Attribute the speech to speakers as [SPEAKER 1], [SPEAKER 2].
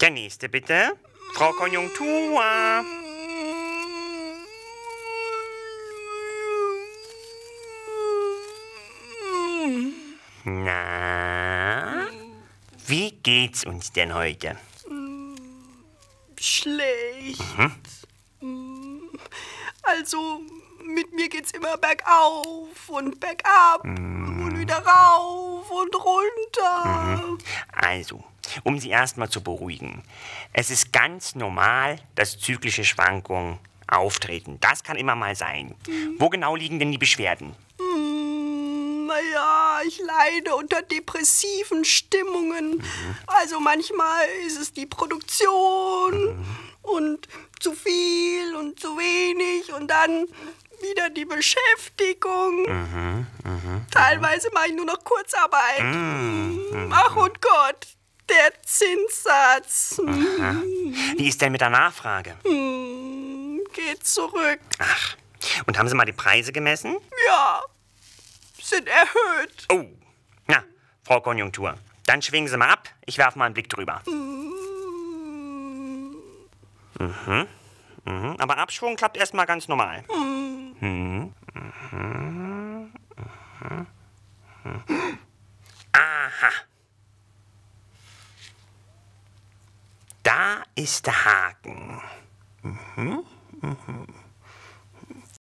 [SPEAKER 1] Der nächste bitte. Frau Konjunktur. Na, wie geht's uns denn heute?
[SPEAKER 2] Schlecht. Also, mit mir geht's immer bergauf und bergab und wieder rauf und runter.
[SPEAKER 1] Also, um Sie erstmal zu beruhigen. Es ist ganz normal, dass zyklische Schwankungen auftreten. Das kann immer mal sein. Wo genau liegen denn die Beschwerden?
[SPEAKER 2] Hm, Naja, ich leide unter depressiven Stimmungen. Also manchmal ist es die Produktion und zu viel und zu wenig und dann wieder die Beschäftigung. Teilweise mache ich nur noch Kurzarbeit. Ach und Gott, der Zinssatz hm,
[SPEAKER 1] Wie ist denn mit der Nachfrage?
[SPEAKER 2] geht zurück.
[SPEAKER 1] Ach, und haben Sie mal die Preise gemessen?
[SPEAKER 2] Ja, sind erhöht.
[SPEAKER 1] Oh, na, Frau Konjunktur. Dann schwingen Sie mal ab. Ich werfe mal einen Blick drüber. Mhm. Mhm. Aber Abschwung klappt erstmal ganz normal. Mhm. Mhm. Mhm. Aha. Da ist der Haken. Mhm. Mhm.